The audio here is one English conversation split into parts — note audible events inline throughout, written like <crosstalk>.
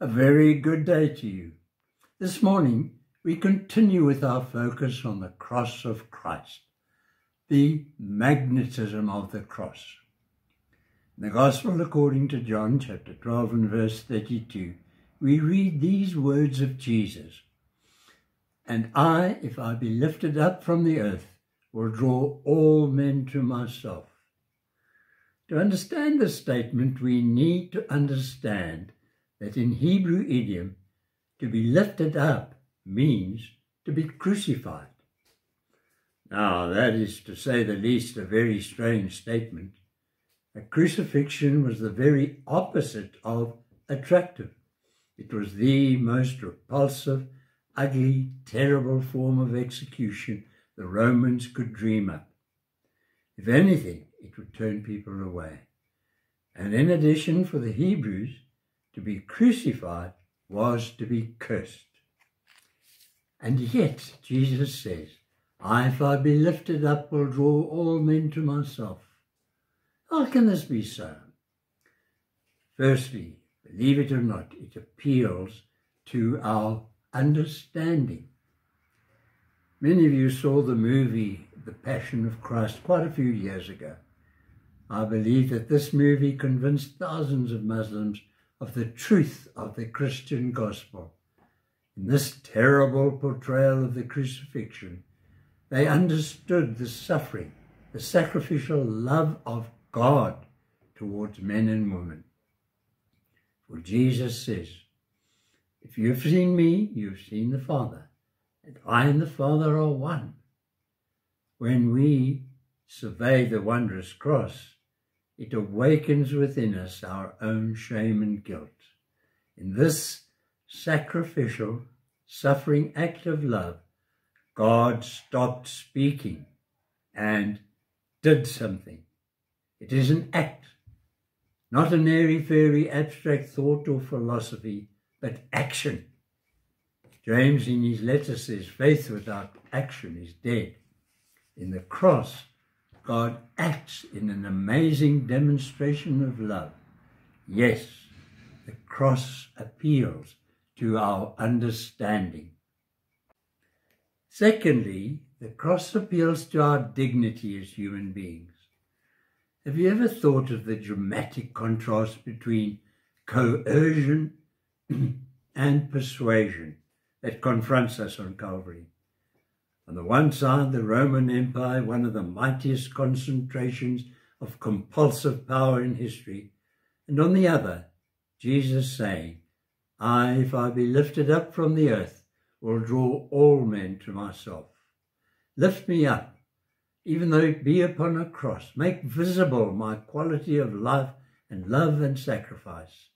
A very good day to you. This morning, we continue with our focus on the cross of Christ, the magnetism of the cross. In the Gospel according to John chapter 12 and verse 32, we read these words of Jesus. And I, if I be lifted up from the earth, will draw all men to myself. To understand this statement, we need to understand that in Hebrew idiom, to be lifted up means to be crucified. Now, that is, to say the least, a very strange statement. A crucifixion was the very opposite of attractive. It was the most repulsive, ugly, terrible form of execution the Romans could dream up. If anything, it would turn people away. And in addition, for the Hebrews, to be crucified was to be cursed. And yet, Jesus says, I, if I be lifted up, will draw all men to myself. How can this be so? Firstly, believe it or not, it appeals to our understanding. Many of you saw the movie The Passion of Christ quite a few years ago. I believe that this movie convinced thousands of Muslims of the truth of the Christian gospel. In this terrible portrayal of the crucifixion, they understood the suffering, the sacrificial love of God towards men and women. For Jesus says, If you've seen me, you've seen the Father, and I and the Father are one. When we survey the wondrous cross, it awakens within us our own shame and guilt. In this sacrificial, suffering act of love, God stopped speaking and did something. It is an act, not an airy-fairy abstract thought or philosophy, but action. James in his letter says, faith without action is dead. In the cross, God acts in an amazing demonstration of love. Yes, the cross appeals to our understanding. Secondly, the cross appeals to our dignity as human beings. Have you ever thought of the dramatic contrast between coercion <clears throat> and persuasion that confronts us on Calvary? On the one side, the Roman Empire, one of the mightiest concentrations of compulsive power in history, and on the other, Jesus saying, I, if I be lifted up from the earth, will draw all men to myself. Lift me up, even though it be upon a cross. Make visible my quality of life and love and sacrifice.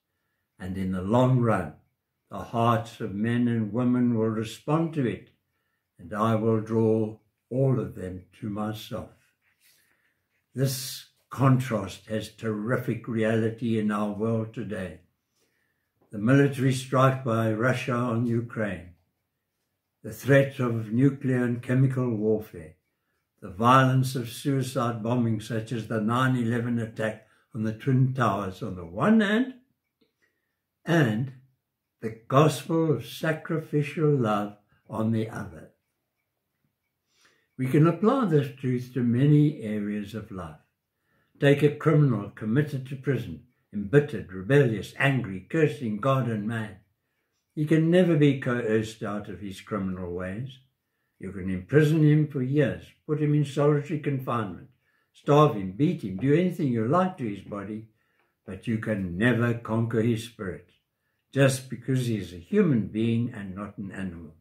And in the long run, the hearts of men and women will respond to it and I will draw all of them to myself. This contrast has terrific reality in our world today. The military strike by Russia on Ukraine, the threat of nuclear and chemical warfare, the violence of suicide bombing such as the 9-11 attack on the Twin Towers on the one hand, and the gospel of sacrificial love on the other. We can apply this truth to many areas of life. Take a criminal committed to prison, embittered, rebellious, angry, cursing God and man. He can never be coerced out of his criminal ways. You can imprison him for years, put him in solitary confinement, starve him, beat him, do anything you like to his body, but you can never conquer his spirit, just because he is a human being and not an animal.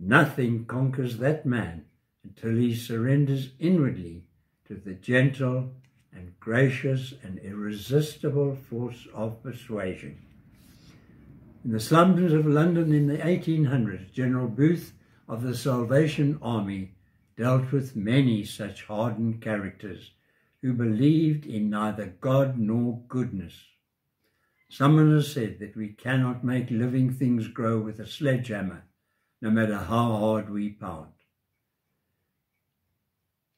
Nothing conquers that man until he surrenders inwardly to the gentle and gracious and irresistible force of persuasion. In the slums of London in the 1800s, General Booth of the Salvation Army dealt with many such hardened characters who believed in neither God nor goodness. Someone has said that we cannot make living things grow with a sledgehammer, no matter how hard we pound.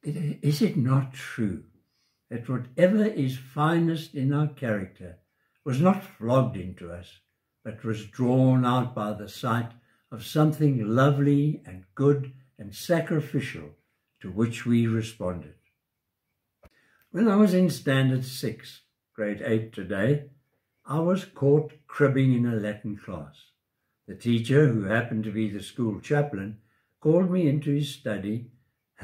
Is it not true that whatever is finest in our character was not flogged into us, but was drawn out by the sight of something lovely and good and sacrificial to which we responded. When I was in Standard 6, grade 8 today, I was caught cribbing in a Latin class. The teacher, who happened to be the school chaplain, called me into his study,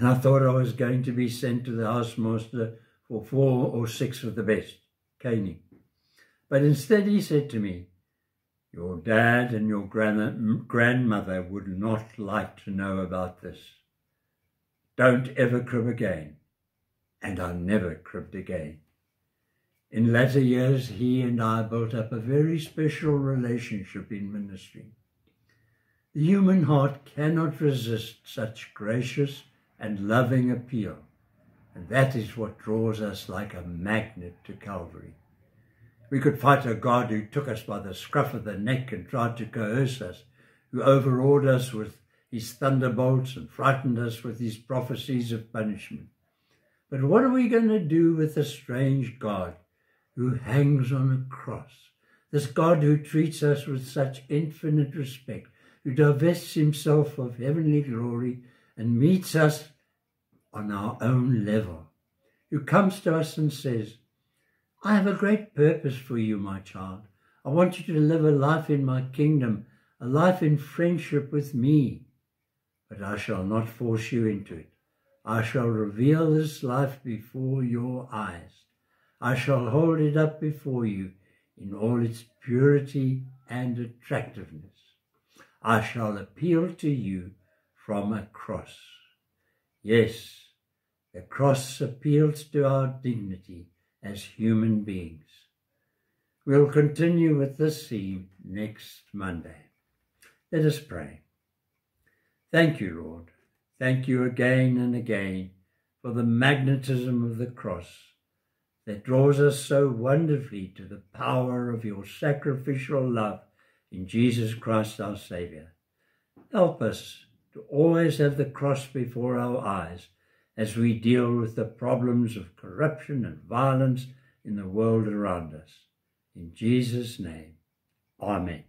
and I thought I was going to be sent to the housemaster for four or six of the best, caning. But instead he said to me, Your dad and your grandmother would not like to know about this. Don't ever crib again. And I never cribbed again. In latter years, he and I built up a very special relationship in ministry. The human heart cannot resist such gracious and loving appeal, and that is what draws us like a magnet to Calvary. We could fight a God who took us by the scruff of the neck and tried to coerce us, who overawed us with his thunderbolts and frightened us with his prophecies of punishment. But what are we going to do with the strange God who hangs on a cross. This God who treats us with such infinite respect, who divests himself of heavenly glory and meets us on our own level, who comes to us and says, I have a great purpose for you, my child. I want you to live a life in my kingdom, a life in friendship with me. But I shall not force you into it. I shall reveal this life before your eyes. I shall hold it up before you in all its purity and attractiveness. I shall appeal to you from a cross. Yes, the cross appeals to our dignity as human beings. We'll continue with this theme next Monday. Let us pray. Thank you, Lord. Thank you again and again for the magnetism of the cross that draws us so wonderfully to the power of your sacrificial love in Jesus Christ our Saviour. Help us to always have the cross before our eyes as we deal with the problems of corruption and violence in the world around us. In Jesus' name, Amen.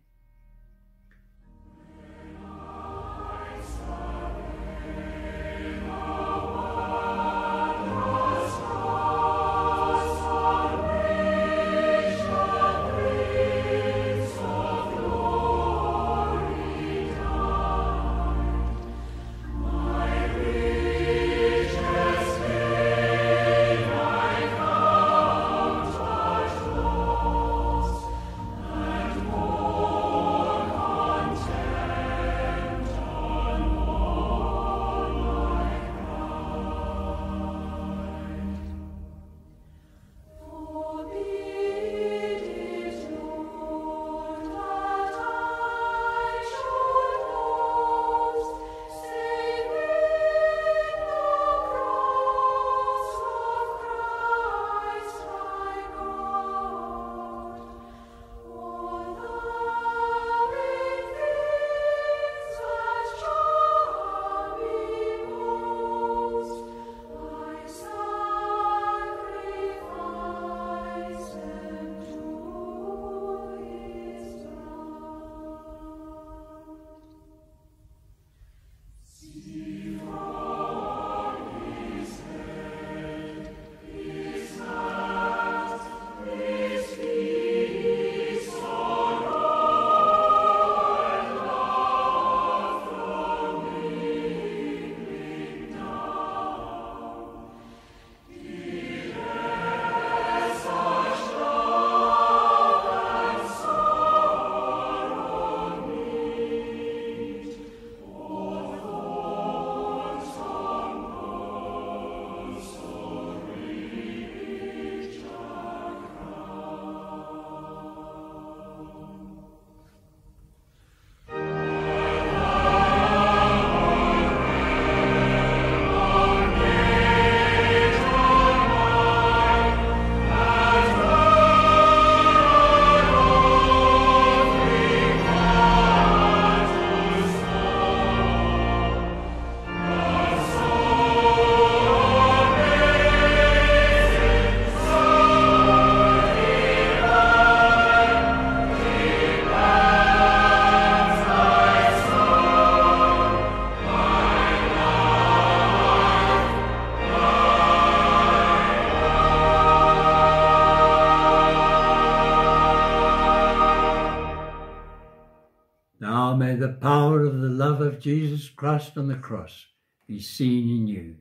Power of the love of Jesus Christ on the cross be seen in you,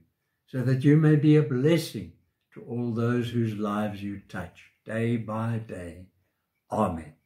so that you may be a blessing to all those whose lives you touch day by day. Amen.